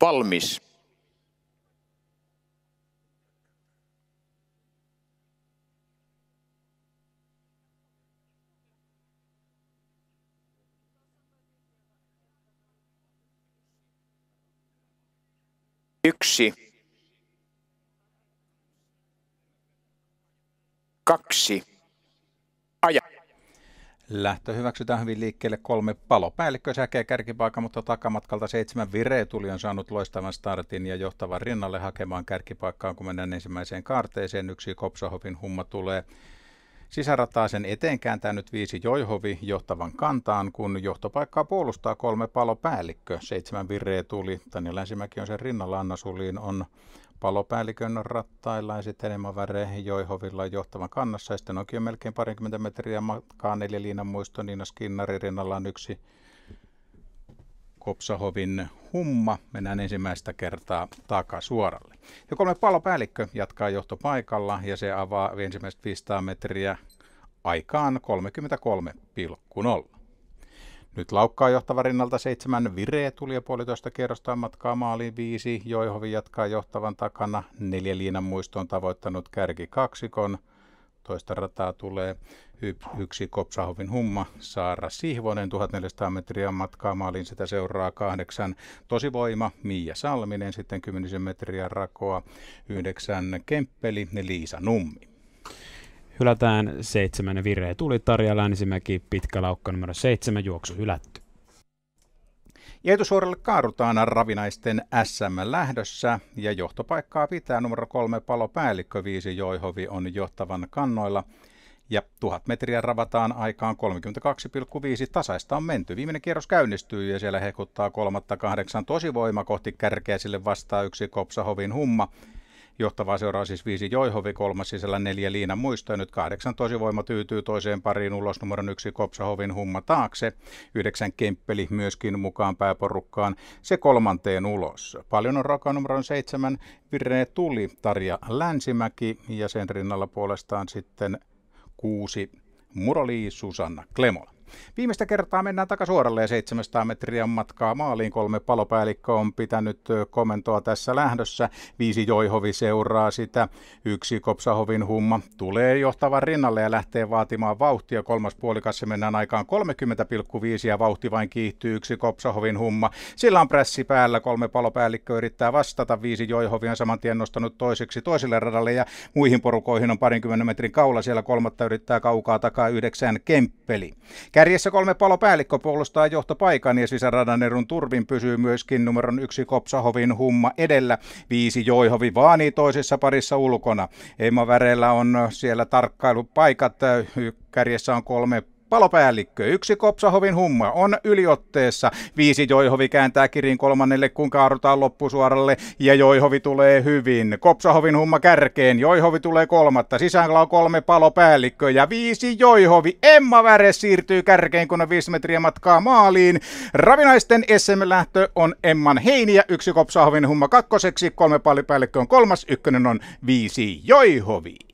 Valmis. Yksi. Kaksi. Lähtö hyväksytään hyvin liikkeelle kolme palopäällikkö säkeä kärkipaikan, mutta takamatkalta seitsemän viree tuli on saanut loistavan startin ja johtavan rinnalle hakemaan kärkipaikkaan, kun mennään ensimmäiseen kaarteeseen. Yksi Kopsahovin humma tulee sisärataa sen eteen kääntää nyt viisi Joihovi johtavan kantaan, kun johtopaikkaa puolustaa kolme palopäällikkö. Seitsemän viree tuli, Tanja Länsimäki on sen rinnalla, Anna Suliin on palopäällikön rattailla ja sitten enemmän väre Joihovilla johtavan kannassa. Ja sitten onkin jo melkein parikymmentä metriä matkaa neljä liinan muisto Niina Skinnari rinnalla on yksi Kopsahovin humma. Mennään ensimmäistä kertaa takasuoralle. Ja kolme palopäällikkö jatkaa johtopaikalla ja se avaa ensimmäiset 500 metriä aikaan 33,0. Nyt laukkaa johtava rinnalta seitsemän Vire tuli jo puolitoista kierrosta matkaa maaliin viisi. Joihovi jatkaa johtavan takana. Neljä liinan muisto on tavoittanut kärki kaksikon. Toista rataa tulee yksi Kopsahovin humma, Saara Sihvonen, 1400 metriä matkaa maaliin, sitä seuraa kahdeksan Tosivoima, Miia Salminen, sitten kymmenisen metriä rakoa, yhdeksän Kemppeli, Liisa Nummi. Hylätään seitsemän vireä tuli Tarja Länsimäki, pitkä laukka numero seitsemän, juoksu hylätty. Jeitusuorelle kaarutaan ravinaisten SM-lähdössä ja johtopaikkaa pitää numero kolme palopäällikkö viisi Joihovi on johtavan kannoilla. Ja tuhat metriä ravataan aikaan 32,5 tasaista on menty. Viimeinen kierros käynnistyy ja siellä hekuttaa kolmatta kahdeksan tosivoima kohti kärkeä sille vastaa yksi Kopsahovin humma. Johtavaa seuraa siis viisi Joihovi, kolmas sisällä neljä Liina Muisto ja nyt kahdeksan tosivoima tyytyy toiseen pariin ulos numeron yksi Kopsahovin humma taakse. Yhdeksän Kemppeli myöskin mukaan pääporukkaan, se kolmanteen ulos. Paljon on rakaa numeron seitsemän Virre Tuli, Tarja Länsimäki ja sen rinnalla puolestaan sitten kuusi Muroli Susanna Klemola. Viimeistä kertaa mennään takasuoralle ja 700 metriä matkaa maaliin. Kolme palopäällikkö on pitänyt komentoa tässä lähdössä. Viisi Joihovi seuraa sitä. Yksi Kopsahovin humma tulee johtavan rinnalle ja lähtee vaatimaan vauhtia. Kolmas puolikassa mennään aikaan 30,5 ja vauhti vain kiihtyy. Yksi Kopsahovin humma. Sillä on prässi päällä. Kolme palopäällikkö yrittää vastata. Viisi Joihovi on saman tien nostanut toiseksi toiselle radalle ja muihin porukoihin on parinkymmenen metrin kaula. Siellä kolmatta yrittää kaukaa takaa yhdeksän Kemppeli. Kärjessä kolme palopäällikkö puolustaa johtopaikan ja sisäradan erun turvin pysyy myöskin numeron yksi Kopsahovin humma edellä. Viisi Joihovi vaanii toisessa parissa ulkona. Emma Värellä on siellä tarkkailupaikat. Kärjessä on kolme Palopäällikkö, yksi Kopsahovin humma, on yliotteessa. Viisi Joihovi kääntää kirin kolmannelle, kun kaarutaan loppusuoralle, ja Joihovi tulee hyvin. Kopsahovin humma kärkeen, Joihovi tulee kolmatta, sisällä on kolme palopäällikkö, ja viisi Joihovi. Emma Väre siirtyy kärkeen, kun on viisi metriä matkaa maaliin. Ravinaisten SM-lähtö on Emman Heini ja yksi Kopsahovin humma kakkoseksi, kolme palopäällikkö on kolmas, ykkönen on viisi Joihovi.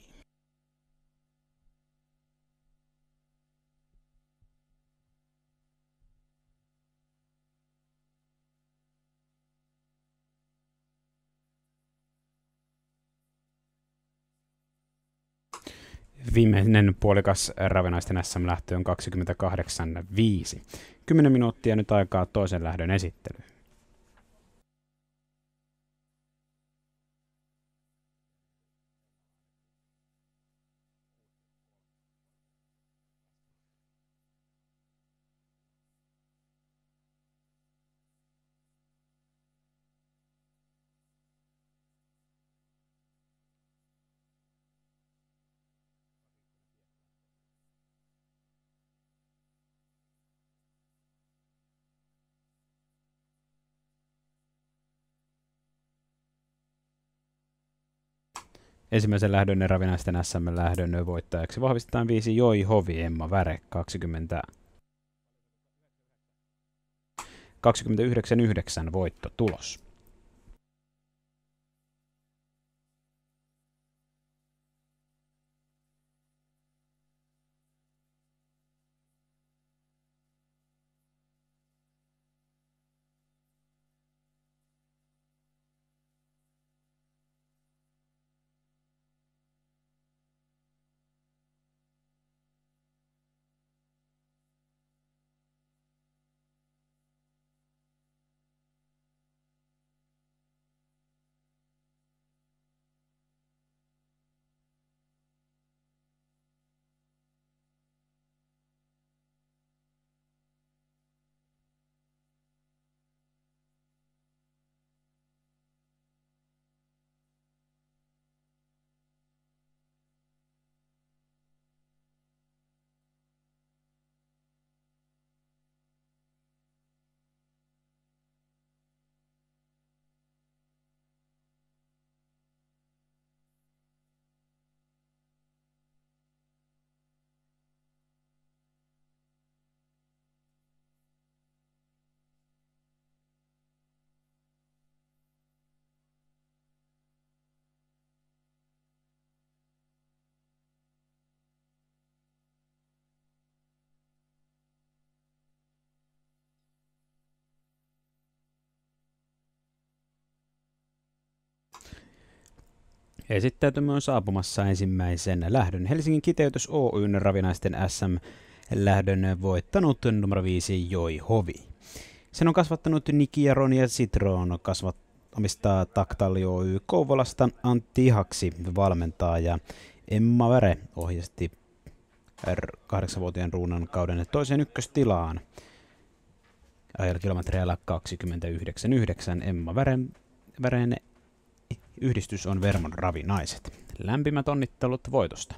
Viimeinen puolikas Ravenaisten SM-lähtö on 28.5. 10 minuuttia nyt aikaa toisen lähdön esittelyyn. Ensimmäisen lähdön erävinäisten SM-lähdön voittajaksi vahvistetaan viisi Joi Hovi Emma Väre 20 29.9 voitto tulos. Esittäytymme on saapumassa ensimmäisen lähdön. Helsingin kiteytys Oyn ravinaisten SM-lähdön voittanut numero 5 Joi Hovi. Sen on kasvattanut Niki Ron ja Citron kasvat, omistaa Taktalli Oy Kouvolasta Antti Haksi valmentaa ja Emma Väre ohjasti kahdeksanvuotiaan ruunan kauden toiseen ykköstilaan. Ajalla kilometreillä 29.9. Emma Vären, Vären yhdistys on Vermon ravinaiset. Lämpimät onnittelut voitosta.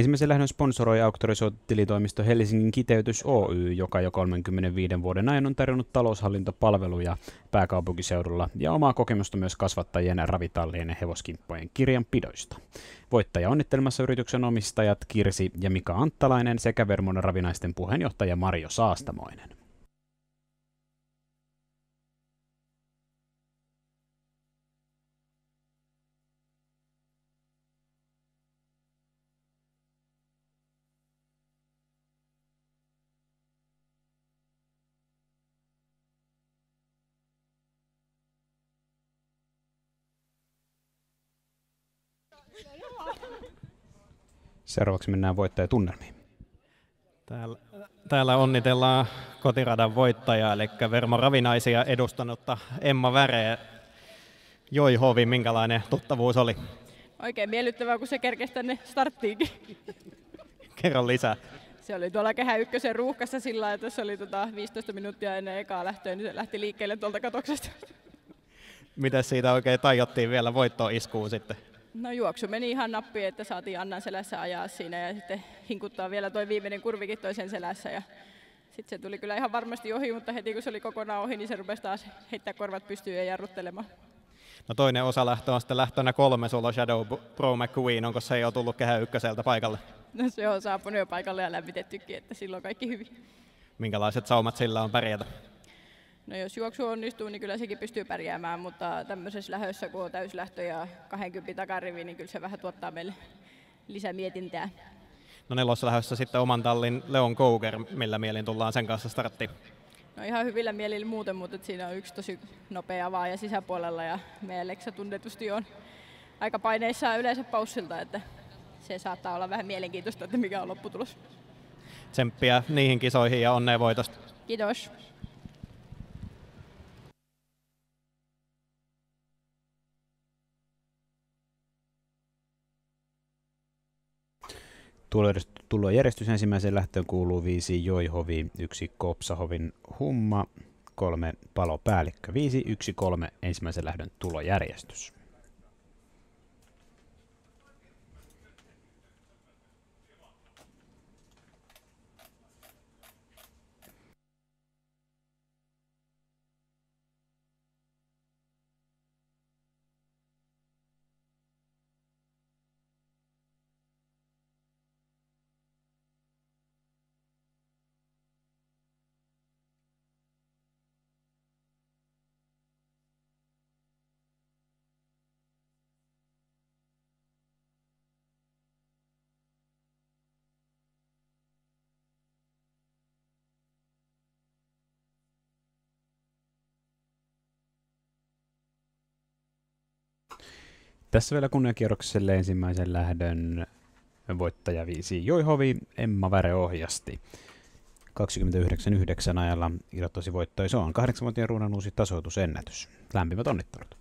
Ensimmäisen lähdön sponsoroi auktorisoitu tilitoimisto Helsingin Kiteytys Oy, joka jo 35 vuoden ajan on tarjonnut taloushallintopalveluja pääkaupunkiseudulla ja omaa kokemusta myös kasvattajien, ravitallien ja hevoskimppojen kirjanpidoista. Voittaja onnittelemassa yrityksen omistajat Kirsi ja Mika Anttalainen sekä Vermon ravinaisten puheenjohtaja Mario Saastamoinen. Seuraavaksi mennään voittajatunnelmiin. Täällä, täällä onnitellaan kotiradan voittajaa, eli Vermo Ravinaisia edustanutta Emma Väreä. Joi Hovi, minkälainen tuttavuus oli? Oikein miellyttävää, kun se kerkesi tänne starttiinkin. Kerro lisää. Se oli tuolla Kehä Ykkösen ruuhkassa sillä että se oli tota 15 minuuttia ennen ekaa lähtöä, niin se lähti liikkeelle tuolta katoksesta. Miten siitä oikein tajottiin vielä voittoon iskuun sitten? No juoksu meni ihan nappiin, että saatiin Annan selässä ajaa siinä ja sitten hinkuttaa vielä toi viimeinen kurvikin toisen selässä. Ja sitten se tuli kyllä ihan varmasti ohi, mutta heti kun se oli kokonaan ohi, niin se rupesi taas heittää korvat pystyyn ja jarruttelemaan. No toinen osa lähtö on sitten lähtönä kolme, sulla Shadow Pro McQueen, onko se jo tullut kehä ykköseltä paikalle? No se on saapunut jo paikalle ja lämmitettykin, että silloin kaikki hyvin. Minkälaiset saumat sillä on pärjätä? No jos juoksu onnistuu, niin kyllä sekin pystyy pärjäämään, mutta tämmöisessä lähössä, kun on täyslähtö ja 20 takarivi, niin kyllä se vähän tuottaa meille lisämietintää. No nelossa lähdössä sitten oman tallin Leon Cougar, millä mielin tullaan sen kanssa starttiin? No ihan hyvillä mielillä muuten, mutta siinä on yksi tosi nopea vaan ja sisäpuolella ja meidän Leksa tunnetusti on aika paineissa yleensä paussilta, että se saattaa olla vähän mielenkiintoista, että mikä on lopputulos. Tsemppiä niihin kisoihin ja onnea voitosta. Kiitos. Tulojärjestys ensimmäiseen lähtöön kuuluu viisi Joihovi, yksi Kopsahovin Humma, kolme Palopäällikkö, viisi, yksi, kolme ensimmäisen lähdön tulojärjestys. Tässä vielä kunniakierrokselle ensimmäisen lähdön voittaja viisi Joihovi Emma Väre ohjasti. 29.9 ajalla irtosi se on 8 ruunan uusi tasoitusennätys. Lämpimät onnittelut.